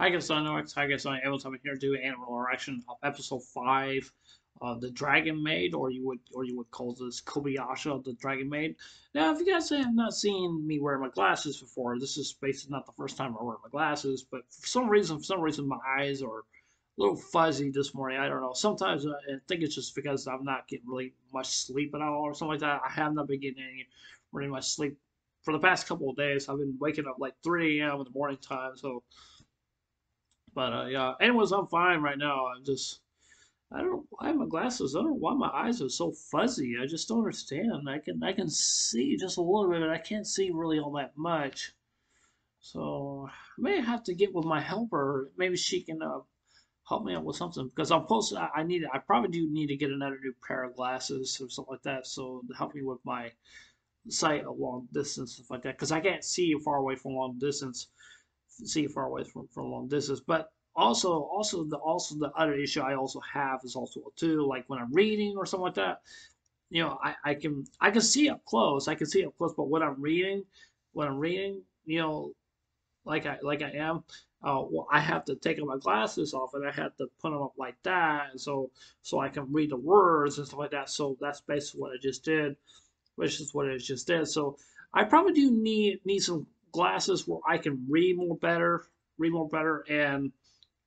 Hi guys, I'm Nox. Hi guys, I'm. I'm here to do anime reaction of episode five, uh, the Dragon Maid, or you would or you would call this Kobayashi, the Dragon Maid. Now, if you guys have not seen me wear my glasses before, this is basically not the first time I wear my glasses, but for some reason, for some reason, my eyes are a little fuzzy this morning. I don't know. Sometimes uh, I think it's just because I'm not getting really much sleep at all, or something like that. I have not been getting any really much sleep for the past couple of days. I've been waking up like 3 a.m. in the morning time, so but uh, yeah, anyways, I'm fine right now. I'm just, I don't know why my glasses. I don't know why my eyes are so fuzzy. I just don't understand. I can I can see just a little bit, but I can't see really all that much. So I may have to get with my helper. Maybe she can uh, help me out with something because I'm supposed I need I probably do need to get another new pair of glasses or something like that. So to help me with my sight a long distance stuff like that because I can't see far away from long distance see far away from, from long distance. But also, also the also the other issue I also have is also too like when I'm reading or something like that. You know, I, I can I can see up close. I can see up close, but when I'm reading, when I'm reading, you know, like I like I am, uh, well, I have to take my glasses off and I have to put them up like that, and so so I can read the words and stuff like that. So that's basically what I just did, which is what I just did. So I probably do need need some glasses where I can read more better, read more better, and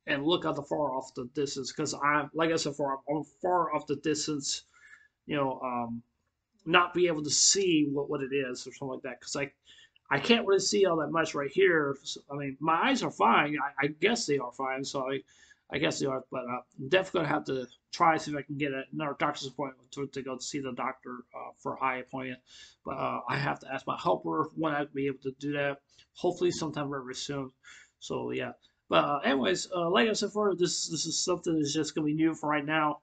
and look at the far off the distance because I'm like I said, far I'm far off the distance, you know, um, not be able to see what, what it is or something like that because I I can't really see all that much right here. So, I mean, my eyes are fine. I, I guess they are fine. So I I guess they are, but uh, I'm definitely gonna have to try see if I can get another doctor's appointment to, to go see the doctor uh, for a eye appointment. But uh, I have to ask my helper when I'd be able to do that. Hopefully, sometime very soon. So yeah. But uh, anyways, uh, like I said before, this this is something that's just gonna be new for right now,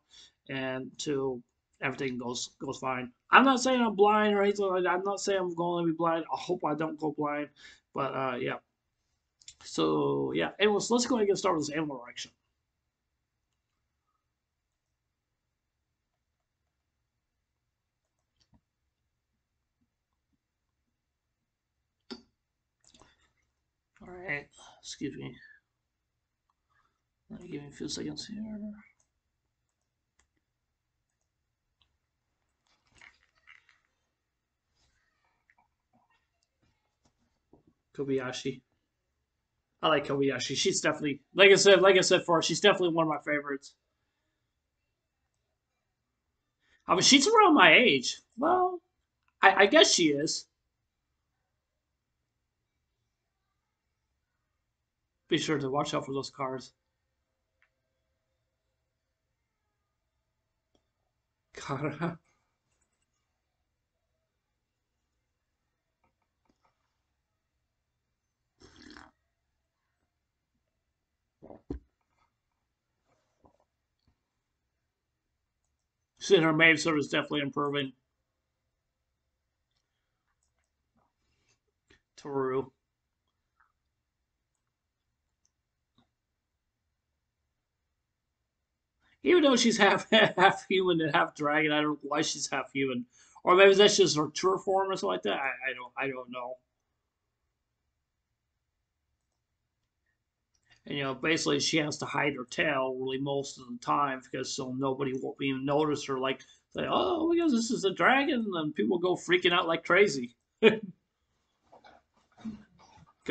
and till everything goes goes fine. I'm not saying I'm blind or anything like that. I'm not saying I'm going to be blind. I hope I don't go blind. But uh, yeah. So yeah. Anyways, let's go ahead and get started with this anime reaction. All right, excuse me. Let me give me a few seconds here. Kobayashi. I like Kobayashi. She's definitely, like I said, like I said for her, she's definitely one of my favorites. I mean, she's around my age. Well, I, I guess she is. Be sure to watch out for those cars. God. Said her maid service definitely improving. Tohru. Even though she's half half human and half dragon, I don't know why she's half human. Or maybe that's just her true form or something like that. I, I don't I don't know. And you know, basically she has to hide her tail really most of the time because so nobody won't even notice her like say, Oh, because this is a dragon and people go freaking out like crazy. Could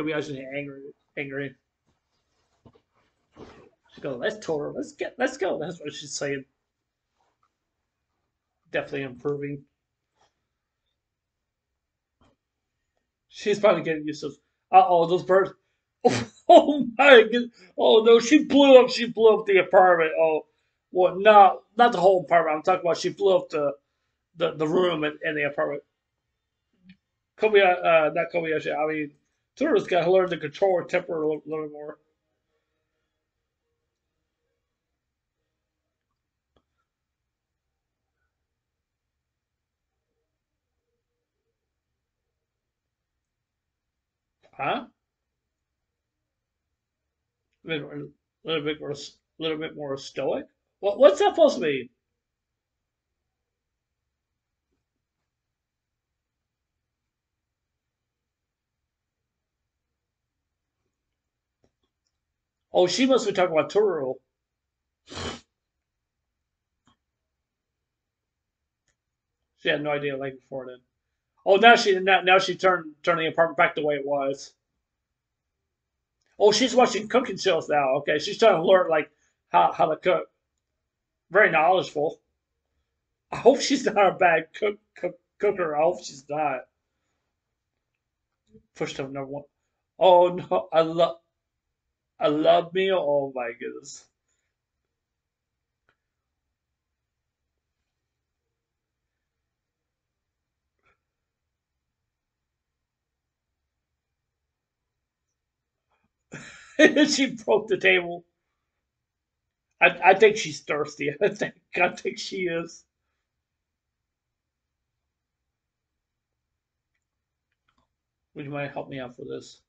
be actually angry angry. She goes, let's tour. Let's get, let's go. That's what she's saying. Definitely improving. She's probably getting used to. Uh oh, those birds. Oh, my god! Oh no, she blew up. She blew up the apartment. Oh, well, no, not the whole apartment. I'm talking about she blew up the the, the room in, in the apartment. Kobayashi, uh, not Kobayashi. I mean, Tourist got to learn to control her temper a little, little more. Huh? A little, a little bit more, a little bit more stoic. What, what's that supposed to mean? Oh, she must be talking about Toro. She had no idea like before then. Oh, now she now, now she turned turned the apartment back the way it was. Oh, she's watching cooking shows now. Okay, she's trying to learn like how how to cook. Very knowledgeable. I hope she's not a bad cook, cook cooker. I hope she's not. Push to number one. Oh no, I love I love me. Oh my goodness. she broke the table. I, I think she's thirsty. I think I think she is. Would you mind help me out for this?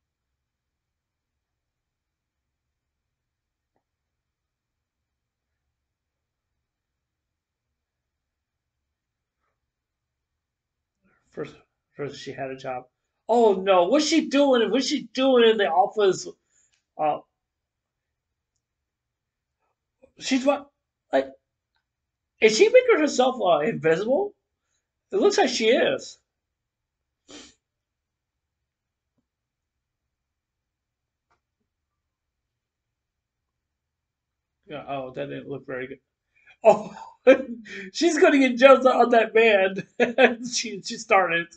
First, first she had a job. Oh no, what's she doing? What's she doing in the office? Uh, she's what? Like, is she making herself uh, invisible? It looks like she is. Yeah. Oh, that didn't look very good. Oh, she's gonna get jealous on that man. she she started.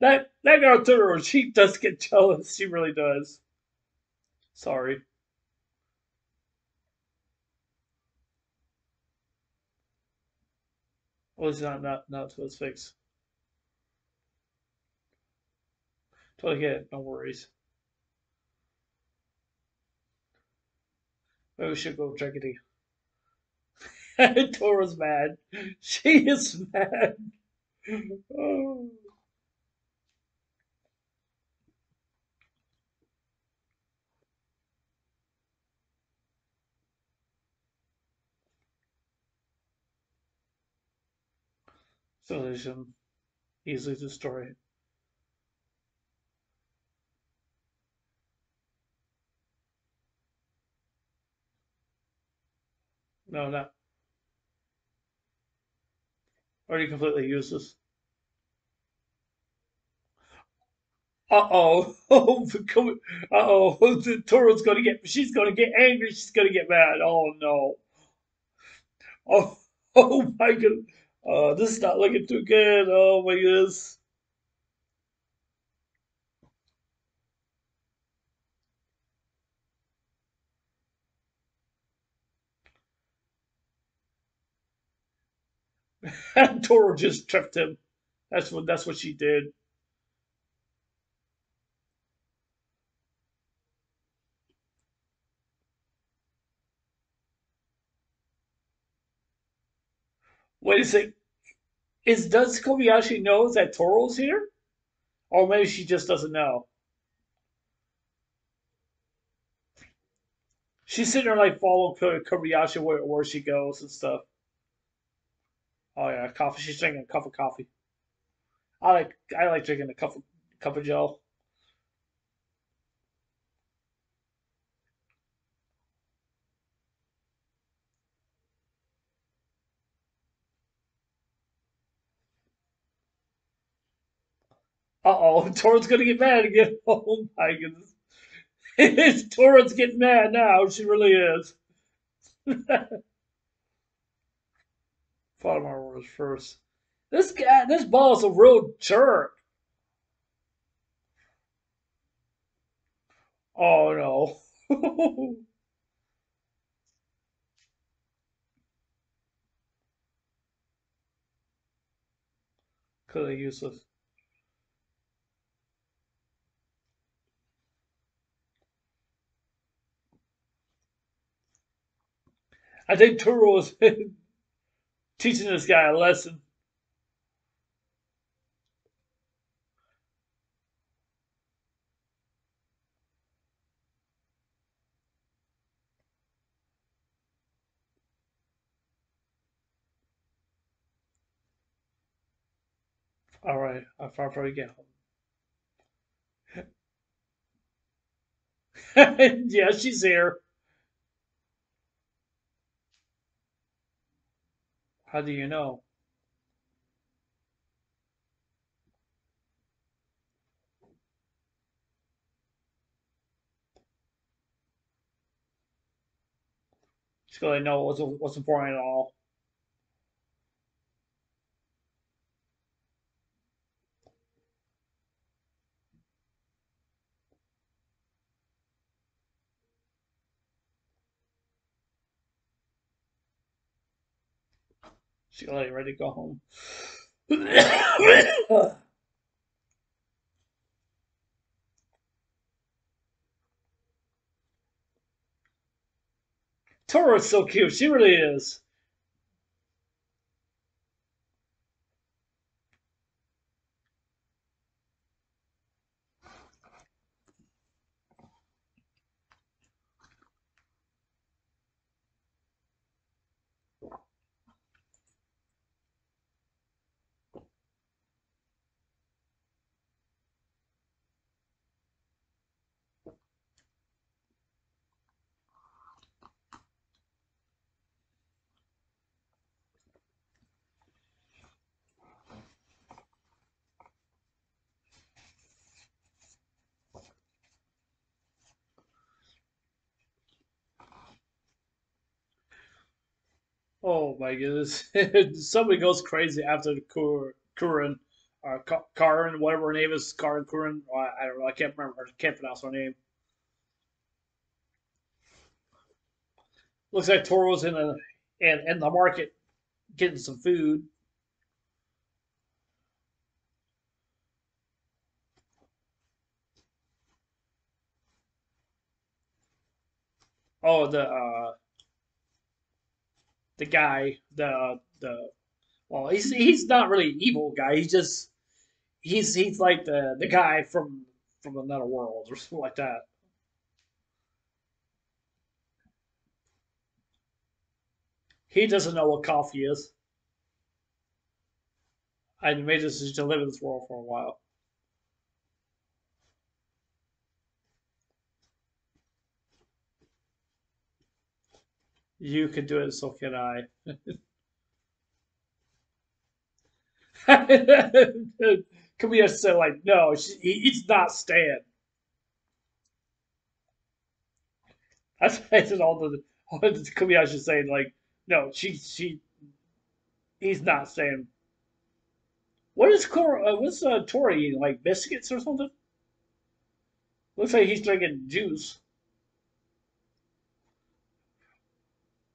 That that girl to her, she does get jealous. She really does. Sorry. Oh, it's not not not to his fix. Totally get it. No worries. Maybe we should go it. Tora's mad. She is mad. Oh. Solution. Easily destroy. No, not. Already completely useless. Uh oh. Oh, uh oh. The Toro's gonna get. She's gonna get angry. She's gonna get mad. Oh no. Oh. Oh my god. Uh, this is not looking too good. Oh my goodness. Toro just tripped him. That's what that's what she did. Wait a. Is does Kobayashi know that Toro's here? Or maybe she just doesn't know. She's sitting there like following Kobayashi where, where she goes and stuff. Oh yeah, coffee. She's drinking a cup of coffee. I like I like drinking a cup of cup of Joe. Uh oh, Toro's gonna get mad again. Oh my goodness. Toro's getting mad now. She really is. Fatima was first. This guy, this ball's a real jerk. Oh no. Could have useless. I think Toro was teaching this guy a lesson. All right, I'll probably get home. yeah, she's here. How do you know? Just because I know what's what's important at all. She's like ready to go home. Toro is so cute. She really is. Oh my goodness. Somebody goes crazy after the Kur Kurin or Ka- Karin, whatever her name is, Karin Kurin. I, I don't know. I can't remember. I can't pronounce her name. Looks like Toro's in a in, in the market getting some food. Oh, the uh, the guy, the the well, he's he's not really an evil guy. He's just he's he's like the the guy from from another world or something like that. He doesn't know what coffee is. I made this to live in this world for a while. You can do it, so can I. Camilla said, like, no, she, he, he's not staying. That's I said all the all the Kobayashi saying like, no, she she he's not staying. What is Cor? Uh, what's uh, Tori eating? Like biscuits or something? Looks like he's drinking juice.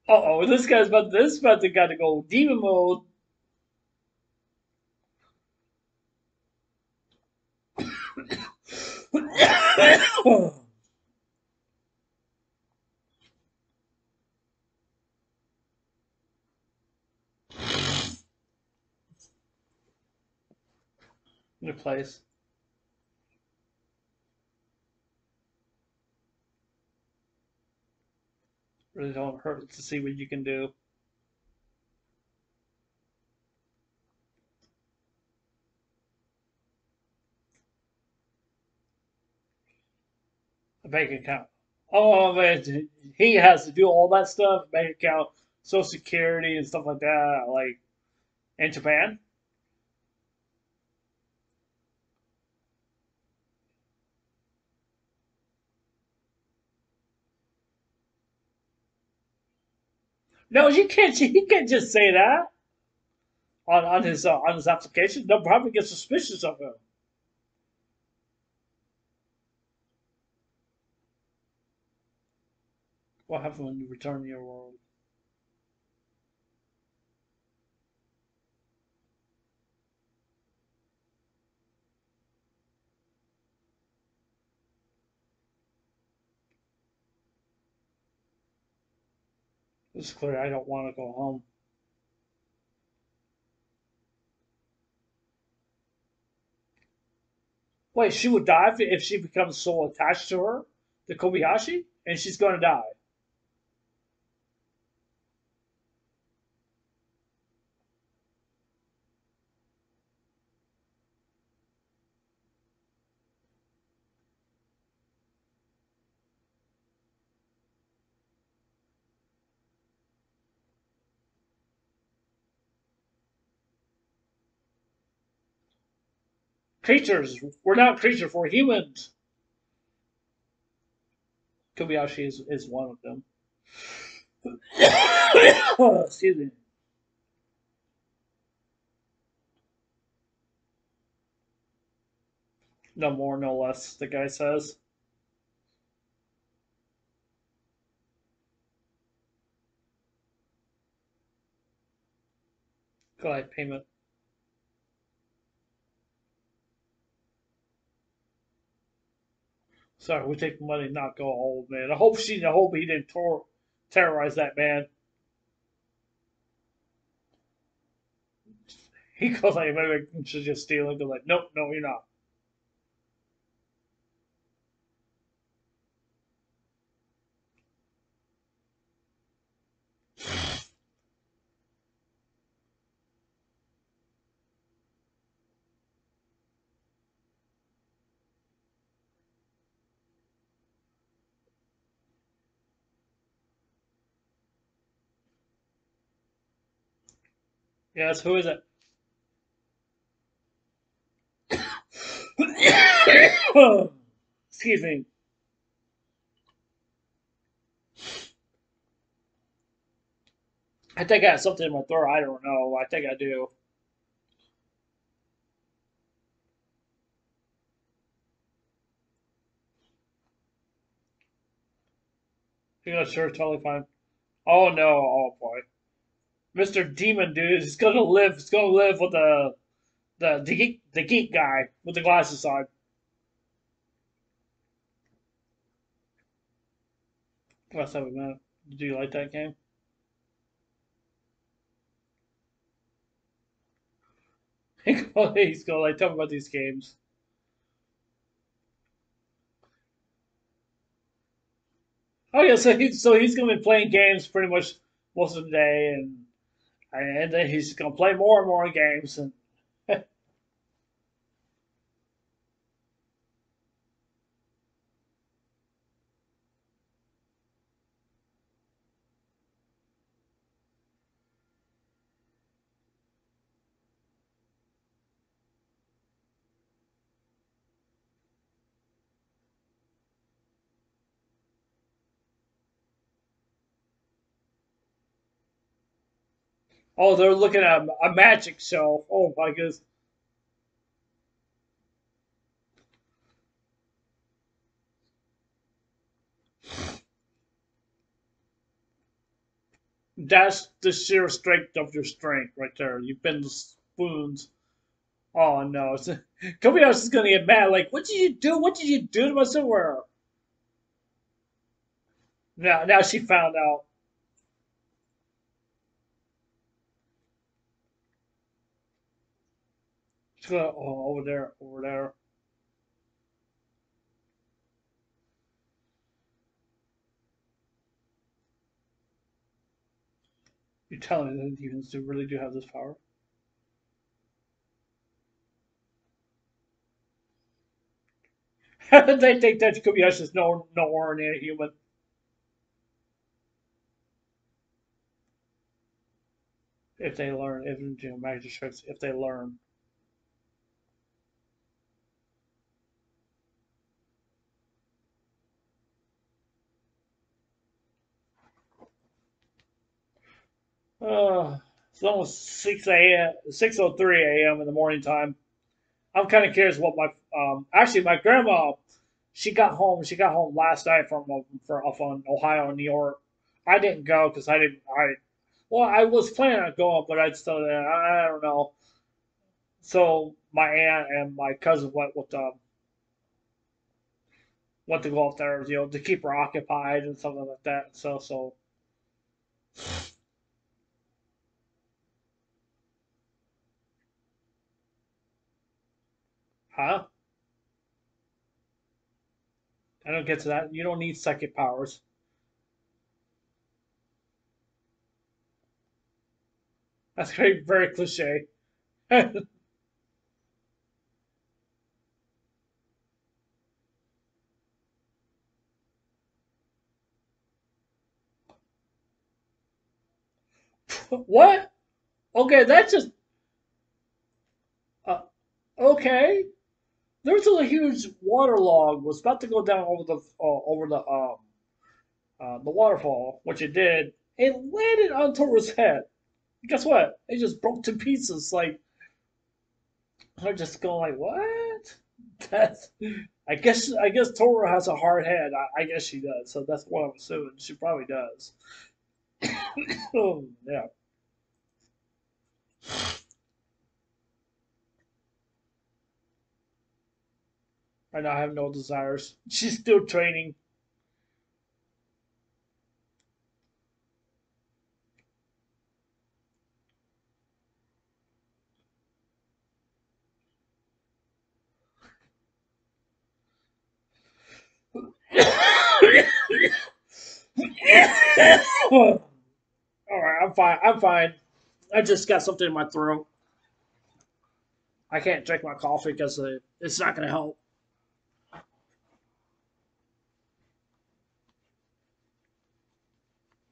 Oh, this guy's about this is about to got to go demon mode. New place. Really don't hurt to see what you can do. A bank account. Oh man, he has to do all that stuff, bank account, social security and stuff like that, like in Japan. No, you can't. You can't just say that on on his uh, on his application. They'll probably get suspicious of him. What happens when you return to your world? It's clear I don't want to go home. Wait, she would die if, if she becomes so attached to her, the Kobayashi, and she's going to die. Creatures. We're not creatures. We're humans. Kobayashi is, is one of them. Oh, excuse me. No more, no less, the guy says. Glide payment. Sorry, we take money, not go old man. I hope she, I hope he didn't tor- terrorize that man. He goes like, maybe I should just steal it. Goes like, nope, no, you're not. Yes, who is it? Excuse me. I think I have something in my throat. I don't know. I think I do. Know, sure, totally fine. Oh no, oh boy. Mr. Demon dude is gonna live is gonna live with the the the geek the geek guy with the glasses on. Let's have a minute. Do you like that game? He's going like me about these games. Oh yeah, so he's so he's gonna be playing games pretty much most of the day, and and then he's gonna play more and more games, and oh, they're looking at a magic show. Oh my goodness. That's the sheer strength of your strength right there. You bend the spoons. Oh no, Kobayashi is gonna get mad. Like, what did you do? What did you do to my silverware? Now, now she found out. Oh, over there, over there. You're telling me that demons do really do have this power? they think that Kobayashi is no no ordinary human. If they learn, if you know, magic tricks, if they learn. It's almost six a.m. six o three a.m. in the morning time. I'm kind of curious what my um actually my grandma she got home she got home last night from from from Ohio and New York. I didn't go because I didn't I well I was planning on going but I'd still I, I don't know. So my aunt and my cousin went with um went to go up there you know to keep her occupied and something like that. So so huh? I don't get to that. You don't need psychic powers. That's very very cliche. what? Okay, that's just uh, okay. There was a huge water log was about to go down over the uh, over the um uh, the waterfall, which it did. It landed on Tohru's head. Guess what? It just broke to pieces. Like I'm just going like, what? That's I guess I guess Toro has a hard head. I, I guess she does. So that's what I'm assuming. She probably does. oh, yeah. Now, I have no desires. She's still training. All right, I'm fine. I'm fine. I just got something in my throat. I can't drink my coffee because it's not going to help.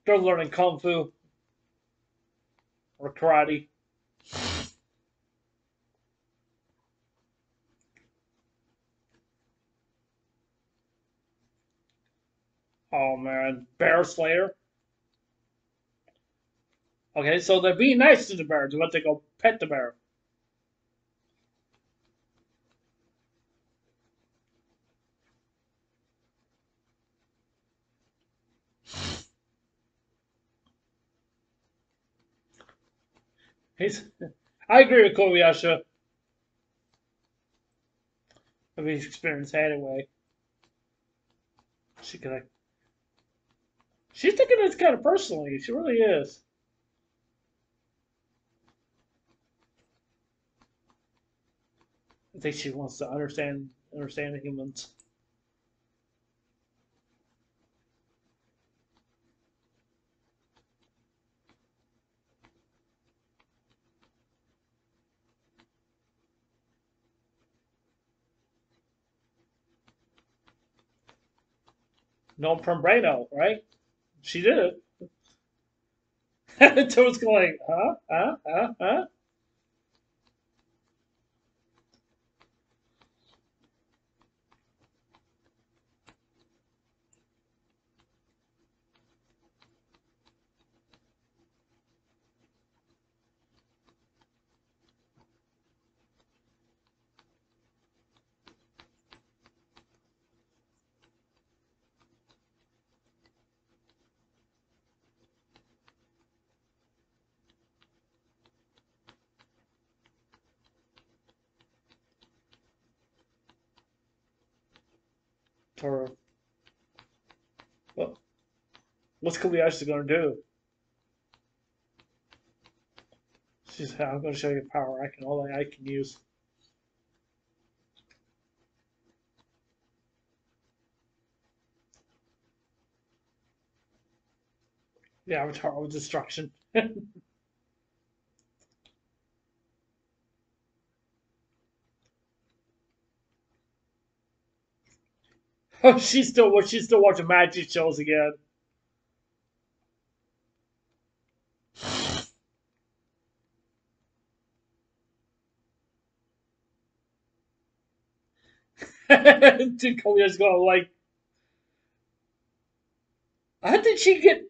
They're learning kung fu or karate. Oh man, Bear Slayer. Okay, so they're being nice to the bear. They let they go pet the bear. He's, I agree with Kobayashi. Of his experience anyway. She could She's taking this kind of personally. She really is. I think she wants to understand understand the humans. No from Breno, right? She did it. Toad's going, huh? Huh? Huh? Huh? Toro. Well, what's Kobayashi gonna do? She's, I'm gonna show you power I can all I can use. Yeah, Avatar of Destruction. Oh, she's still she's still watching magic shows again. Dude, Koya's gonna like. How did she get?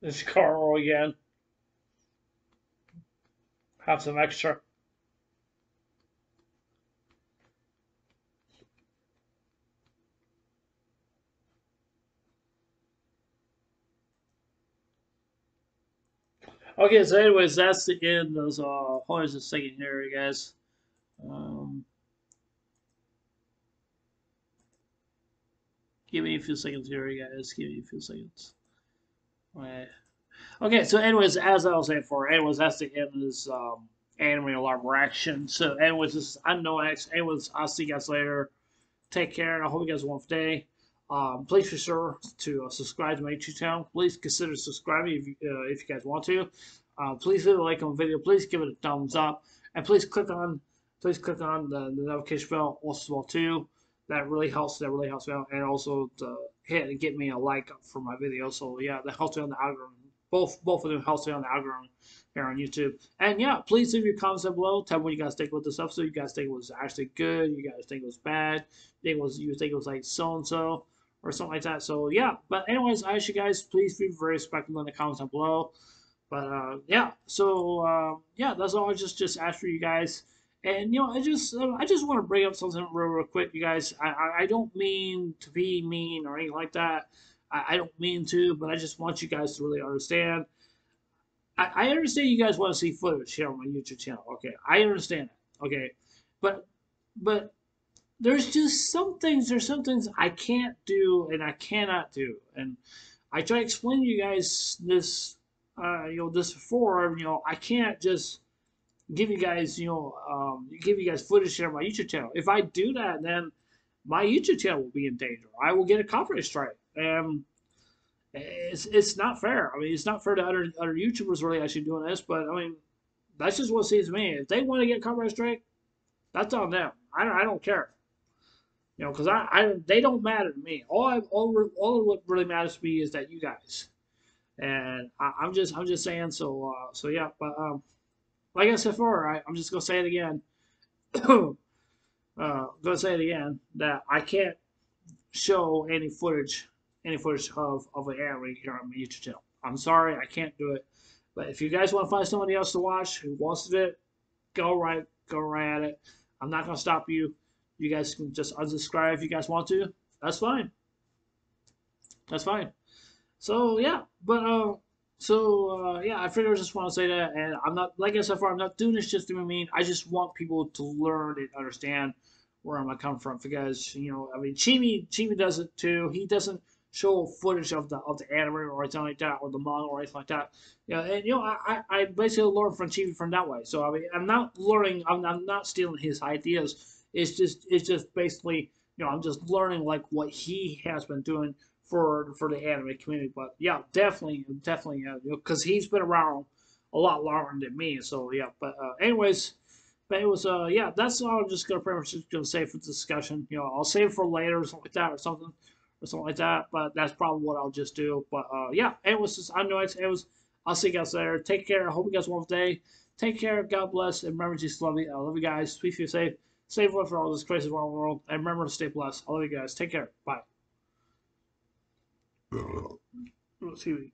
This Carl again. Have some extra. Okay, so anyways, that's the end. Those uh, second here, guys. Um, give me a few seconds here, guys. Give me a few seconds. Okay, so anyways, as I was saying before, anyways, that's the end of this um, anime alarm reaction. So anyways, this is Unknown X. Anyways, I'll see you guys later. Take care, and I hope you guys have a wonderful day. Um, please be sure to uh, subscribe to my YouTube channel. Please consider subscribing if you, uh, if you guys want to. Uh, please leave a like on the video. Please give it a thumbs up, and please click on please click on the, the notification bell also well too. That really helps. That really helps me out, and also to hit and get me a like for my video. So yeah, that helps me on the algorithm. Both both of them helps me on the algorithm here on YouTube. And yeah, please leave your comments down below. Tell me what you guys think about this episode. You guys think it was actually good? You guys think it was bad? Think it was you think it was like so and so? or something like that. So yeah, but anyways, I ask you guys please be very respectful in the comments down below. But uh, yeah, so uh, yeah, that's all. I just just ask for you guys, and you know, I just uh, I just want to bring up something real real quick, you guys. I, I, I don't mean to be mean or anything like that. I, I don't mean to, but I just want you guys to really understand. I, I understand you guys want to see footage here on my YouTube channel. Okay, I understand it. Okay, but but there's just some things there's some things I can't do and I cannot do. And I try to explain to you guys this uh, you know this before, you know, I can't just give you guys, you know, um, give you guys footage here on my YouTube channel. If I do that, then my YouTube channel will be in danger. I will get a copyright strike. And it's it's not fair. I mean, it's not fair to other other YouTubers really actually doing this, but I mean, that's just what seems to me. If they want to get copyright strike, that's on them. I don't, I don't care. You know, because I, I they don't matter to me. All I all all what really matters to me is that you guys, and I, am just I'm just saying. So uh, so yeah, but um, like I said before, I, I'm just gonna say it again. uh, gonna say it again that I can't show any footage any footage of of an anime here on my YouTube channel. I'm sorry, I can't do it. But if you guys want to find somebody else to watch who wants it, go right go right at it. I'm not gonna stop you. You guys can just unsubscribe if you guys want to. That's fine. That's fine. So yeah, but uh, so uh, yeah, I figured I just want to say that, and I'm not like I said before, I'm not doing this just to be mean. I just want people to learn and understand where I'm coming from because you know, I mean, Chibi Chibi does it too. He doesn't show footage of the of the anime or anything like that, or the manga or anything like that. Yeah, and you know, I, I basically learn from Chibi from that way. So I mean, I'm not learning. I'm, I'm not stealing his ideas. It's just it's just basically you know I'm just learning like what he has been doing for for the anime community. But yeah, definitely definitely because uh, he's been around a lot longer than me. So yeah, but uh, anyways. But it was, uh, yeah, that's all I'm just gonna pretty much just gonna say for discussion. You know, I'll save for later or something like that or something or something like that. But that's probably what I'll just do. But uh, yeah, it was just I know it, it was. I'll see you guys later. Take care. I hope you guys have a wonderful day. Take care. God bless. And remember, just love you. I love you guys. Please feel safe. Save one for all this crazy world. And remember to stay blessed. I love you guys. Take care. Bye. Let's see.